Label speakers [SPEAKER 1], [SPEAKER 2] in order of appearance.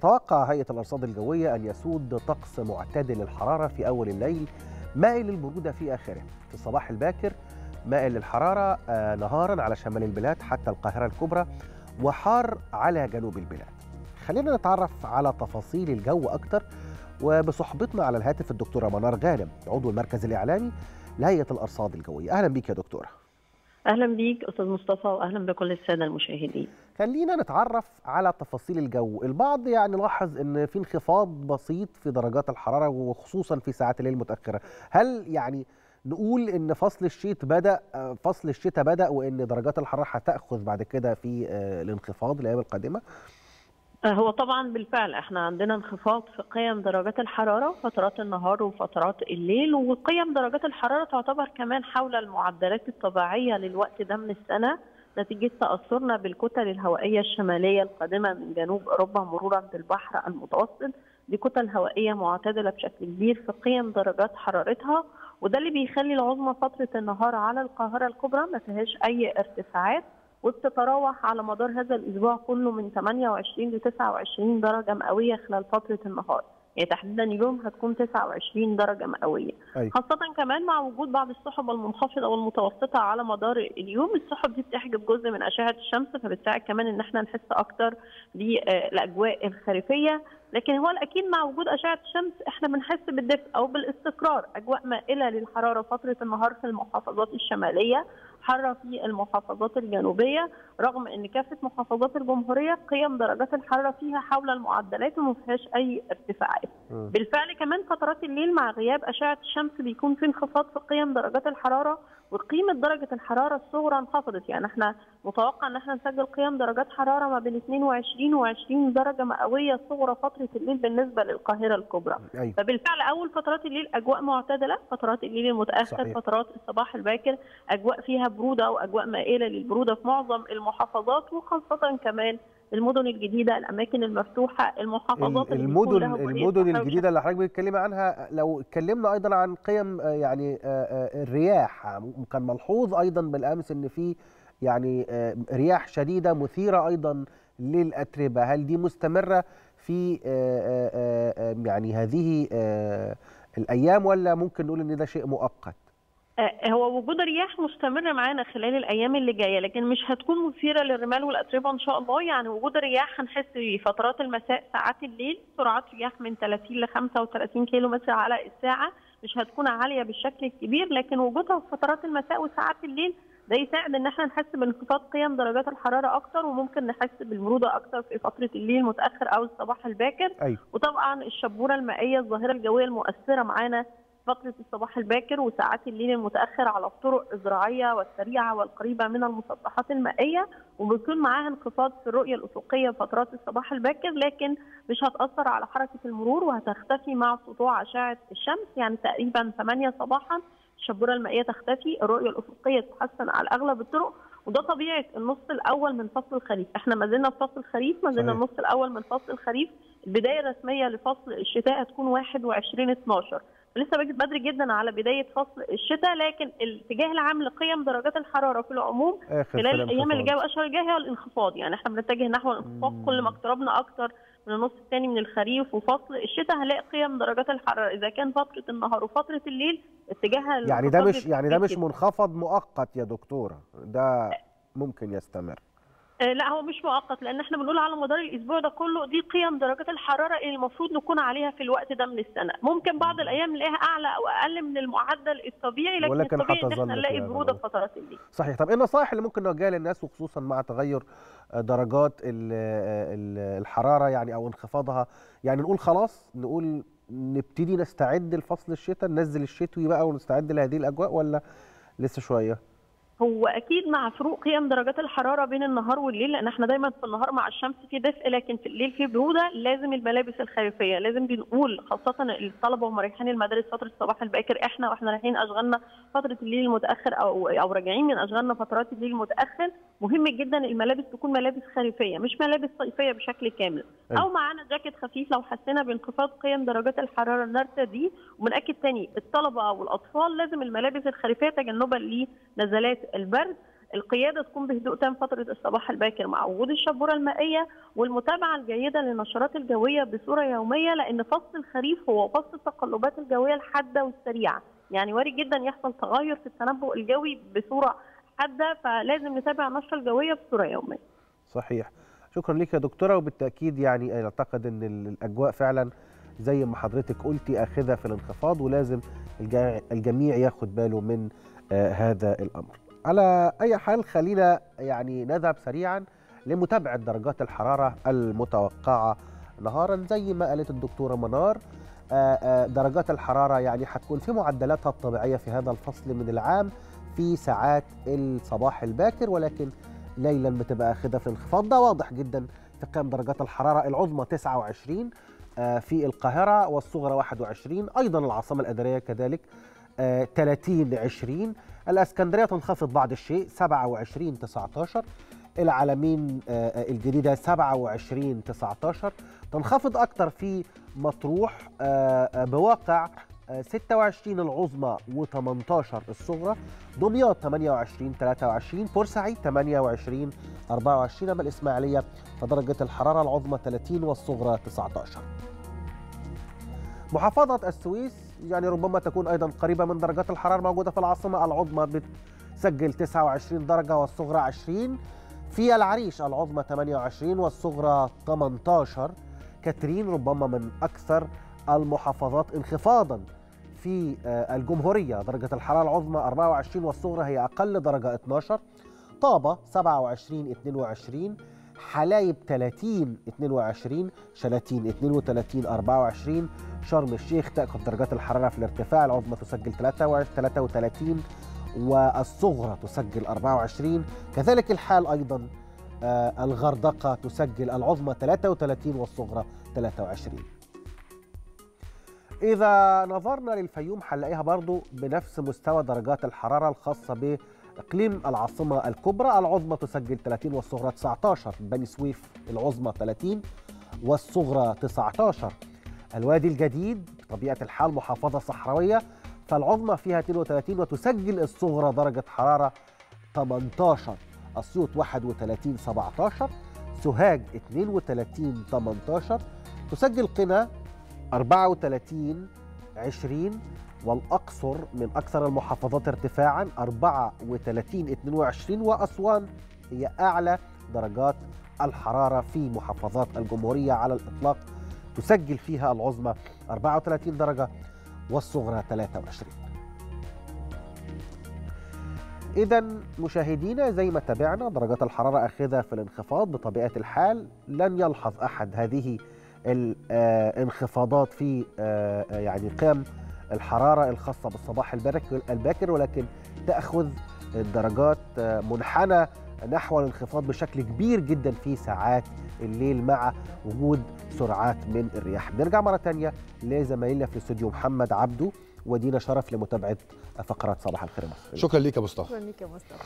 [SPEAKER 1] تتوقع هيئة الأرصاد الجوية أن يسود طقس معتدل الحرارة في أول الليل مائل للبرودة في آخره. في الصباح الباكر مائل للحرارة آه، نهارا على شمال البلاد حتى القاهرة الكبرى وحار على جنوب البلاد. خلينا نتعرف على تفاصيل الجو أكتر وبصحبتنا على الهاتف الدكتورة منار غانم عضو المركز الإعلامي لهيئة الأرصاد الجوية. أهلا بك يا دكتورة.
[SPEAKER 2] أهلا بيك أستاذ مصطفى واهلا بكل السادة المشاهدين.
[SPEAKER 1] خلينا نتعرف على تفاصيل الجو. البعض يعني لاحظ إن في انخفاض بسيط في درجات الحرارة وخصوصا في ساعات الليل المتأخرة. هل يعني نقول إن فصل الشتاء بدأ فصل الشتاء بدأ وإن درجات الحرارة هتأخذ بعد كده في آه، الانخفاض الأيام القادمة؟
[SPEAKER 2] هو طبعا بالفعل إحنا عندنا انخفاض في قيم درجات الحرارة فترات النهار وفترات الليل وقيم درجات الحرارة تعتبر كمان حول المعدلات الطبيعية للوقت ده من السنة نتيجة تأثرنا بالكتل الهوائية الشمالية القادمة من جنوب أوروبا مرورا بالبحر المتوسط. دي كتل هوائية معتدلة بشكل كبير في قيم درجات حرارتها وده اللي بيخلي العظمى فترة النهار على القاهرة الكبرى ما فيهاش أي ارتفاعات. وبتتراوح على مدار هذا الأسبوع كله من 28 ل 29 درجة مئوية خلال فترة النهار. يعني تحديدا اليوم هتكون 29 درجة مئوية.
[SPEAKER 1] أيوة.
[SPEAKER 2] خاصة كمان مع وجود بعض السحب المنخفضة والمتوسطة على مدار اليوم السحب دي بتحجب جزء من أشعة الشمس فبتساعد كمان إن إحنا نحس أكتر بالأجواء الخريفية. لكن هو الأكيد مع وجود أشعة الشمس إحنا بنحس بالدفء أو بالاستقرار. أجواء مائله للحرارة فترة النهار في المحافظات الشمالية حاره في المحافظات الجنوبية رغم إن كافة محافظات الجمهورية قيم درجات الحرارة فيها حول المعدلات وما فيهاش أي ارتفاعات. بالفعل كمان فترات الليل مع غياب أشعة الشمس بيكون في انخفاض في قيم درجات الحرارة وقيمة درجة الحرارة الصغرى انخفضت. يعني إحنا متوقع إن إحنا نسجل قيم درجات حرارة ما بين 22 و20 درجة مئوية صغرى فترة الليل بالنسبة للقاهرة الكبرى.
[SPEAKER 1] أيوه.
[SPEAKER 2] فبالفعل أول فترات الليل أجواء معتدلة فترات الليل المتأخر
[SPEAKER 1] صحيح.
[SPEAKER 2] فترات الصباح الباكر أجواء فيها برودة واجواء مائلة للبرودة في معظم المحافظات وخاصة كمان المدن الجديدة الأماكن المفتوحة المحافظات
[SPEAKER 1] المدن المدن الجديدة اللي حضرتك بتتكلمي عنها لو اتكلمنا أيضا عن قيم آه، يعني آه، آه، الرياح كان ملحوظ أيضا بالأمس إن في يعني رياح شديدة مثيرة أيضا للأتربة. هل دي مستمرة؟ في آه، آه، آه، يعني هذه الأيام ولا ممكن نقول إن ده شيء مؤقت؟
[SPEAKER 2] هو وجود الرياح مستمر معانا خلال الأيام اللي جاية لكن مش هتكون مثيرة للرمال والأتربة إن شاء الله. يعني وجود الرياح هنحس في فترات المساء ساعات الليل سرعات رياح من 30 ل 35 كيلو متر على الساعة. مش هتكون عالية بالشكل الكبير لكن وجودها في فترات المساء وساعات الليل ده يساعد إن إحنا نحس بانخفاض قيم درجات الحرارة أكتر وممكن نحس بالبروده أكتر في فترة الليل المتاخر أو الصباح الباكر.
[SPEAKER 1] أيوه.
[SPEAKER 2] وطبعا الشبورة المائية الظاهرة الجوية المؤثرة معانا فترة الصباح الباكر وساعات الليل المتأخر على الطرق الزراعية والسريعة والقريبة من المسطحات المائية وبيكون معاها انخفاض في الرؤية الأفقية فترات الصباح الباكر لكن مش هتأثر على حركة المرور وهتختفي مع سطوع أشعة الشمس يعني تقريبا 8 صباحا الشبورة المائية تختفي الرؤية الأفقية تتحسن على أغلب الطرق وده طبيعه النص الأول من فصل الخريف إحنا ما زلنا في فصل الخريف ما زلنا. النص الأول من فصل الخريف البداية الرسمية لفصل الشتاء هتكون 21 12 لسه بدري جدا على بداية فصل الشتاء لكن الاتجاه العام لقيم درجات الحرارة في العموم خلال الأيام اللي. جاية والاشهر الجايه هي الانخفاض يعني إحنا بنتجه نحو الانخفاض. كل ما اقتربنا أكتر من النص الثاني من الخريف وفصل الشتاء هنلاقي قيم درجات الحرارة. إذا كان فترة النهار وفترة الليل اتجاهها
[SPEAKER 1] يعني ده مش يعني ده مش. منخفض مؤقت يا دكتورة. ده ممكن يستمر.
[SPEAKER 2] لا هو مش مؤقت لأن إحنا بنقول على مدار الأسبوع ده كله دي قيم درجات الحرارة اللي المفروض نكون عليها في الوقت ده من السنة. ممكن بعض الأيام نلاقيها أعلى أو أقل من المعدل الطبيعي لكن
[SPEAKER 1] ولكن
[SPEAKER 2] الطبيعي إن
[SPEAKER 1] إحنا
[SPEAKER 2] نلاقي
[SPEAKER 1] برودة.
[SPEAKER 2] في فترات الليل
[SPEAKER 1] صحيح. طب إيه النصائح اللي ممكن نوجهها للناس وخصوصا مع تغير درجات ال- ال- الحرارة يعني أو انخفاضها؟ يعني نقول خلاص نقول نبتدي نستعد لفصل الشتاء ننزل الشتوي بقى ونستعد لهذه الأجواء ولا لسه شوية؟
[SPEAKER 2] هو أكيد مع فروق قيم درجات الحرارة بين النهار والليل لأن إحنا دايما في النهار مع الشمس في دفء لكن في الليل في بروده لازم الملابس الخريفيه لازم بنقول خاصة الطلبة وهم رايحين المدارس فترة الصباح الباكر إحنا وإحنا رايحين اشغالنا فترة الليل المتأخر أو أو راجعين من اشغالنا فترات الليل المتأخر مهم جدا الملابس تكون ملابس خريفية مش ملابس صيفيه بشكل كامل.
[SPEAKER 1] أيوة.
[SPEAKER 2] أو معانا جاكيت خفيف لو حسينا بانخفاض قيم درجات الحرارة نرتدي وبنأكد تاني الطلبة أو الأطفال لازم الملابس الخريفية تجنبا لنزلات البرد. القيادة تكون بهدوء تام فترة الصباح الباكر مع وجود الشبورة المائية والمتابعة الجيدة للنشرات الجوية بصورة يومية لأن فصل الخريف هو فصل التقلبات الجوية الحادة والسريعة. يعني وارد جدا يحصل تغير في التنبؤ الجوي بصورة حادة فلازم نتابع النشرة الجوية بصورة يومية.
[SPEAKER 1] صحيح. شكرا لك يا دكتورة وبالتأكيد يعني أعتقد إن الأجواء فعلا زي ما حضرتك قلتي آخذة في الانخفاض ولازم الجميع ياخد باله من آه هذا الأمر. على أي حال خلينا يعني نذهب سريعا لمتابعة درجات الحرارة المتوقعة نهارا. زي ما قالت الدكتورة منار آه آه درجات الحرارة يعني هتكون في معدلاتها الطبيعية في هذا الفصل من العام في ساعات الصباح الباكر ولكن ليلا بتبقى اخذه في الانخفاض. ده واضح جدا في قيم درجات الحرارة العظمى؟ 29 في القاهرة والصغرى 21 أيضا العاصمة الأدارية كذلك 30 20 الأسكندرية تنخفض بعض الشيء 27 19 العالمين الجديدة 27 19 تنخفض أكثر في مطروح بواقع 26 العظمى و18 الصغرى. دمياط 28 23 بورسعيد 28 24 أما الإسماعيلية فدرجة الحرارة العظمى 30 والصغرى 19 محافظة السويس يعني ربما تكون أيضا قريبة من درجات الحرارة الموجودة في العاصمة. العظمى بتسجل 29 درجة والصغرى 20 في العريش العظمى 28 والصغرى 18 كاترين ربما من أكثر المحافظات انخفاضا في الجمهورية درجة الحرارة العظمى 24 والصغرى هي أقل درجة 12 طابة 27 22 حلايب 30 22 شلاتين 32 24 شرم الشيخ تأخذ درجات الحرارة في الارتفاع العظمى تسجل 33 والصغرى تسجل 24 كذلك الحال أيضا آه الغردقة تسجل العظمى 33 والصغرى 23 إذا نظرنا للفيوم هنلاقيها برضو بنفس مستوى درجات الحرارة الخاصة ب اقليم العاصمة الكبرى. العظمى تسجل 30 والصغرى 19 بني سويف العظمى 30 والصغرى 19 الوادي الجديد بطبيعة الحال محافظة صحراوية فالعظمى فيها 32 وتسجل الصغرى درجة حرارة 18 أسيوط 31 17 سوهاج 32 18 تسجل قنا 34 20 والأقصر من أكثر المحافظات ارتفاعا 34 22 وأسوان هي أعلى درجات الحرارة في محافظات الجمهورية على الإطلاق. تسجل فيها العظمى 34 درجة والصغرى 23 إذا مشاهدينا زي ما تابعنا درجات الحرارة أخذة في الانخفاض. بطبيعة الحال لن يلحظ أحد هذه الانخفاضات في يعني قيم الحرارة الخاصة بالصباح الباكر ولكن تأخذ الدرجات منحنى نحو الانخفاض بشكل كبير جدا في ساعات الليل مع وجود سرعات من الرياح. بنرجع مرة تانية لزمايلنا في الاستوديو محمد عبدو ودينا شرف لمتابعة فقرات صباح الخير مصر.
[SPEAKER 3] شكرا ليك يا مصطفى.
[SPEAKER 4] شكرا ليك يا مصطفى.